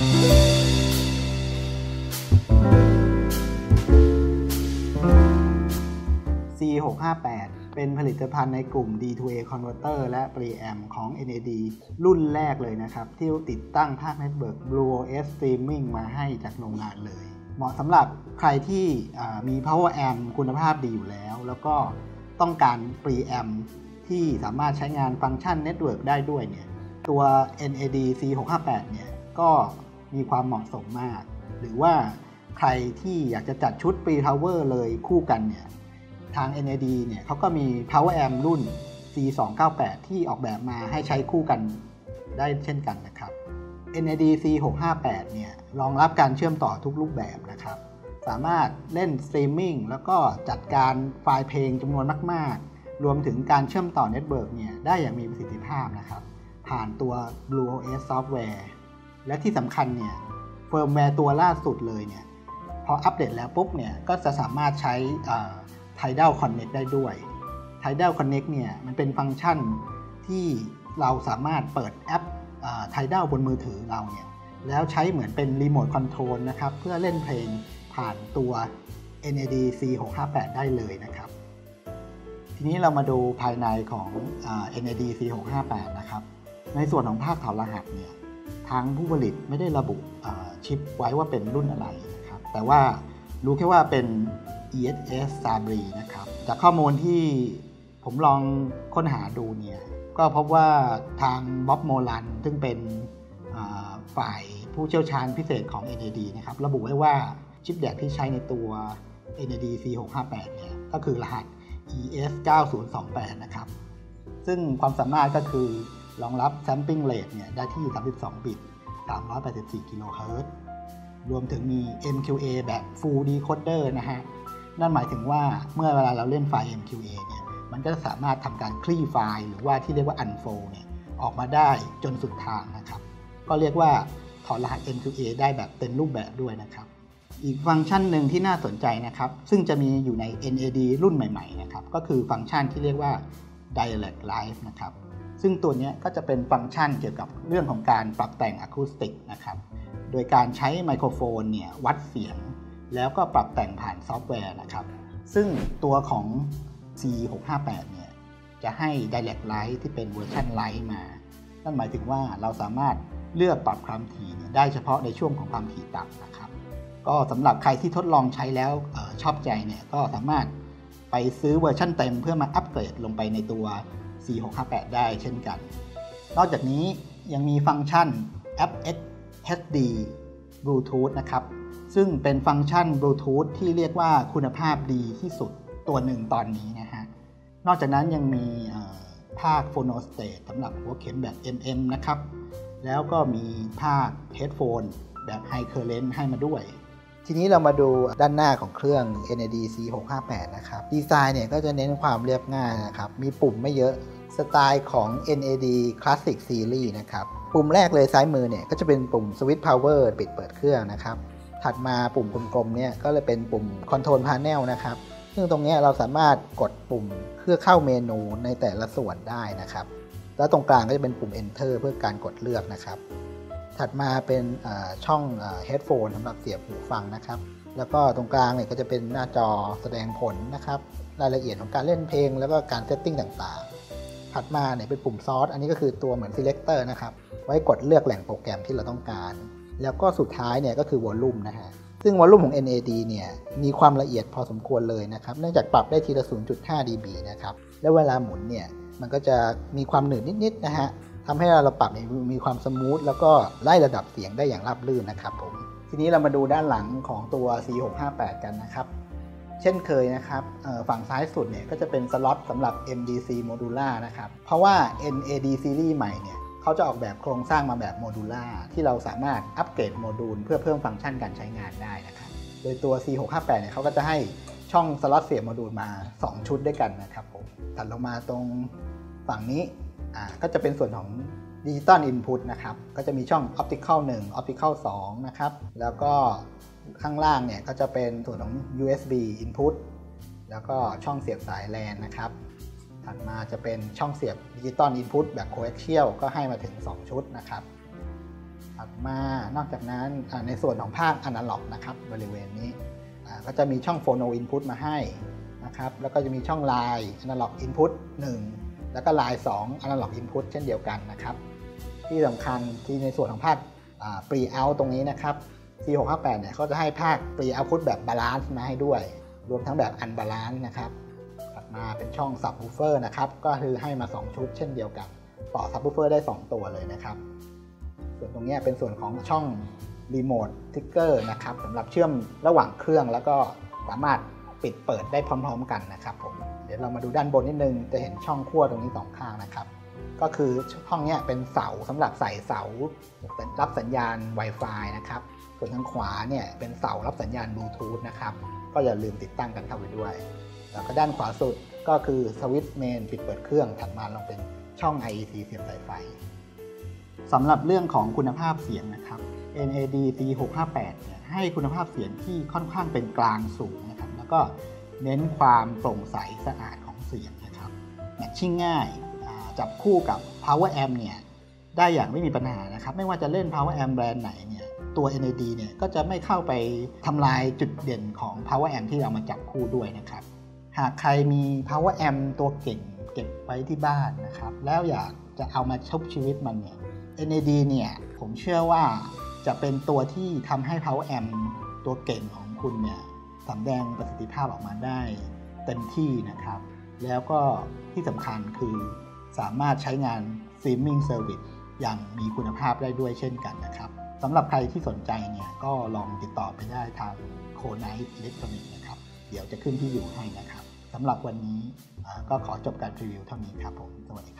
C658 เป็นผลิตภัณฑ์ในกลุ่ม D2A Converter และ Preamp ของ NAD รุ่นแรกเลยนะครับ ที่ติดตั้งภาคเน็ตเวิร์ก Blue OS Streaming มาให้จากโรงงานเลย เหมาะสำหรับใครที่มี Power Amp คุณภาพดีอยู่แล้ว แล้วก็ต้องการ Preamp ที่สามารถใช้งานฟังก์ชัน network ได้ด้วยเนี่ย ตัว NAD C658 เนี่ย ก็ มีความเหมาะสมมาก หรือว่าใครที่อยากจะจัดชุด Pre Power เลยคู่กันเนี่ยทาง NAD เนี่ยเขาก็มี Power Amp รุ่น C298 ที่ออกแบบมาให้ใช้คู่กันได้เช่นกันนะครับ NAD C658 เนี่ยรองรับการเชื่อมต่อทุกรูปแบบนะครับ สามารถเล่นสตรีมมิ่งแล้วก็จัดการไฟล์เพลงจำนวนมาก ๆ รวมถึงการเชื่อมต่อ network เนี่ยได้อย่างมีประสิทธิภาพนะครับ ผ่านตัว BluOS soft และที่สำคัญเนี่ยเฟิร์มแวร์ตัวล่าสุดเลยเนี่ยพออัปเดตแล้วปุ๊บเนี่ยก็จะสามารถใช้ Tidal Connect ได้ด้วย Tidal Connect เนี่ยมันเป็นฟังก์ชันที่เราสามารถเปิดแอป Tidal บนมือถือเราเนี่ยแล้วใช้เหมือนเป็นรีโมทคอนโทรลนะครับเพื่อเล่นเพลงผ่านตัว NAD C658 ได้เลยนะครับ ทีนี้เรามาดูภายในของ NAD C658 นะครับ ในส่วนของภาคถอดรหัสเนี่ย ทางผู้ผลิตไม่ได้ระบุชิปไว้ว่าเป็นรุ่นอะไรนะครับแต่ว่ารู้แค่ว่าเป็น ESS s a b r i นะครับจากข้อมูลที่ผมลองค้นหาดูเนี่ยก็พบว่าทางบ๊อบโมลันซึ่งเป็นฝ่ายผู้เชี่ยวชาญพิเศษของ NAD นะครับระบุไว้ว่าชิปแดกที่ใช้ในตัว NAD C658 เนี่ยก็คือรหัส ES 9028 นะครับ ซึ่งความสามารถก็คือ รองรับ sampling rate เนี่ยได้ที่ 32 บิต 384 กิโลเฮิรตซ์รวมถึงมี MQA แบบ full decoder นะฮะ นั่นหมายถึงว่าเมื่อเวลาเราเล่นไฟล์ MQA เนี่ยมันก็สามารถทำการคลี่ไฟล์ หรือว่าที่เรียกว่า unfold เนี่ยออกมาได้จนสุดทางนะครับ ก็เรียกว่าถอดรหัส MQA ได้แบบเต็มรูปแบบด้วยนะครับ อีกฟังก์ชันหนึ่งที่น่าสนใจนะครับ ซึ่งจะมีอยู่ใน NAD รุ่นใหม่ๆนะครับ ก็คือฟังก์ชันที่เรียกว่า Dirac Live นะครับ ซึ่งตัวนี้ก็จะเป็นฟังก์ชันเกี่ยวกับเรื่องของการปรับแต่งอะคูสติกนะครับ โดยการใช้ไมโครโฟนเนี่ยวัดเสียง แล้วก็ปรับแต่งผ่านซอฟต์แวร์นะครับ ซึ่งตัวของ C658 เนี่ยจะให้ Dirac Live ที่เป็นเวอร์ชัน Lite มา นั่นหมายถึงว่าเราสามารถเลือกปรับความถี่ได้เฉพาะในช่วงของความถี่ต่ำนะครับ ก็สำหรับใครที่ทดลองใช้แล้วออชอบใจเนี่ยก็สามารถไปซื้อเวอร์ชันเต็มเพื่อมาอัปเกรดลงไปในตัว C658 ได้เช่นกัน นอกจากนี้ยังมีฟังก์ชัน aptX HD Bluetooth นะครับ ซึ่งเป็นฟังก์ชัน Bluetooth ที่เรียกว่าคุณภาพดีที่สุดตัวหนึ่งตอนนี้นะฮะ นอกจากนั้นยังมีภาค Phono State สำหรับหัวเข็มแบบ MM นะครับ แล้วก็มีภาค Headphone แบบ High Current ให้มาด้วย ทีนี้เรามาดูด้านหน้าของเครื่อง NAD C658 นะครับดีไซน์เนี่ยก็จะเน้นความเรียบง่ายนะครับ มีปุ่มไม่เยอะสไตล์ของ NAD Classic Series นะครับ ปุ่มแรกเลยซ้ายมือเนี่ยก็จะเป็นปุ่ม Switch Power ปิดเปิดเครื่องนะครับ ถัดมาปุ่มกลมๆเนี่ยก็เลยเป็นปุ่ม Control Panel นะครับ ซึ่งตรงนี้เราสามารถกดปุ่มเพื่อเข้าเมนูในแต่ละส่วนได้นะครับ แล้วตรงกลางก็จะเป็นปุ่ม Enter เพื่อการกดเลือกนะครับ ถัดมาเป็นช่อง headphone สำหรับเสียบหูฟังนะครับ แล้วก็ตรงกลางเนี่ยก็จะเป็นหน้าจอแสดงผลนะครับ รายละเอียดของการเล่นเพลง แล้วก็การ setting ต่างๆ ถัดมาเนี่ยเป็นปุ่มซอสอันนี้ก็คือตัวเหมือน selector นะครับ ไว้กดเลือกแหล่งโปรแกรมที่เราต้องการ แล้วก็สุดท้ายเนี่ยก็คือวอลลุ่มนะฮะซึ่งวอลลุ่มของ NAD เนี่ยมีความละเอียดพอสมควรเลยนะครับ เนื่องจากปรับได้ทีละ 0.5 dB นะครับ แล้วเวลาหมุนเนี่ยมันก็จะมีความหนืดนิดๆนะฮะ ทำให้เราปรับมีความสมูทแล้วก็ไล่ระดับเสียงได้อย่างราบรื่นนะครับผมทีนี้เรามาดูด้านหลังของตัว C658 กันนะครับ เช่นเคยนะครับฝั่งซ้ายสุดเนี่ยก็จะเป็นสล็อตสำหรับ MDC Modular นะครับ เพราะว่า NAD Series ใหม่เนี่ยเขาจะออกแบบโครงสร้างมาแบบ modular ที่เราสามารถอัปเกรดโมดูลเพื่อเพิ่มฟังก์ชันการใช้งานได้นะครับ โดยตัว C658 เนี่ยเขาก็จะให้ช่องสล็อตเสียบโมดูลมา 2 ชุดด้วยกันนะครับผม ถัดลงมาตรงฝั่งนี้ ก็จะเป็นส่วนของ digital input นะครับ ก็จะมีช่อง Optical 1 Optical 2 นะครับ แล้วก็ข้างล่างเนี่ยก็จะเป็นส่วนของ USB Input แล้วก็ช่องเสียบสาย LAN นะครับ ถัดมาจะเป็นช่องเสียบ digital input แบบ Coaxial ก็ให้มาถึง 2 ชุดนะครับ ถัดมานอกจากนั้นในส่วนของภาคอนาล็อกนะครับบริเวณนี้ก็จะมีช่อง phono input มาให้นะครับ แล้วก็จะมีช่อง line analog input 1 แล้วก็ลน์2 analog input เช่นเดียวกันนะครับ ที่สำคัญที่ในส่วนของภาค pre out ตรงนี้นะครับ C658 เนี่ยเขาจะให้ภาค pre output แบบ balance มาให้ด้วย รวมทั้งแบบ unbalance นะครับถัดมาเป็นช่องซับวูเฟอร์นะครับ ก็คือให้มา 2 ชุด เช่นเดียวกัน ต่อซับวูเฟอร์ได้ 2 ตัวเลยนะครับ ส่วนตรงนี้เป็นส่วนของช่อง remote trigger นะครับสำหรับเชื่อมระหว่างเครื่องแล้วก็สามารถปิดเปิดได้พร้อม ๆ กันนะครับผม เดี๋ยวเรามาดูด้านบนนิดนึง จะเห็นช่องขั้วตรงนี้สองข้างนะครับ ก็คือห้องนี้เป็นเสาสำหรับใส่เสารับสัญญาณ Wi-Fi นะครับ ส่วนทางขวาเนี่ยเป็นเสารับสัญญาณบลูทูธนะครับ ก็อย่าลืมติดตั้งกันเข้าไปด้วย แล้วก็ด้านขวาสุดก็คือสวิตช์เมนปิดเปิดเครื่องถัดมาลงเป็นช่อง IEC เสียบสายไฟสำหรับเรื่องของคุณภาพเสียงนะครับ NAD C658 เนี่ยให้คุณภาพเสียงที่ค่อนข้างเป็นกลางสูงนะครับ แล้วก็ เน้นความโปร่งใสสะอาดของเสียงนะครับแมทชิ่งง่ายจับคู่กับ Power Amp เนี่ยได้อย่างไม่มีปัญหานะครับ ไม่ว่าจะเล่น Power Amp แบรนด์ไหนเนี่ยตัว NAD เนี่ยก็จะไม่เข้าไปทำลายจุดเด่นของ Power Amp ที่เรามาจับคู่ด้วยนะครับ หากใครมี Power Amp ตัวเก่งเก็บไว้ที่บ้านนะครับ แล้วอยากจะเอามาชุบชีวิตมันเนี่ย NAD เนี่ยผมเชื่อว่าจะเป็นตัวที่ทำให้ Power Amp ตัวเก่งของคุณเนี่ย สำแดงประสิทธิภาพออกมาได้เต็มที่นะครับ แล้วก็ที่สำคัญคือสามารถใช้งาน Streaming Service อย่างมีคุณภาพได้ด้วยเช่นกันนะครับสำหรับใครที่สนใจเนี่ยก็ลองติดต่อไปได้ทาง Conice Electronic นะครับ เดี๋ยวจะขึ้นที่อยู่ให้นะครับสำหรับวันนี้ก็ขอจบการรีวิวเท่านี้ครับผม สวัสดีครับ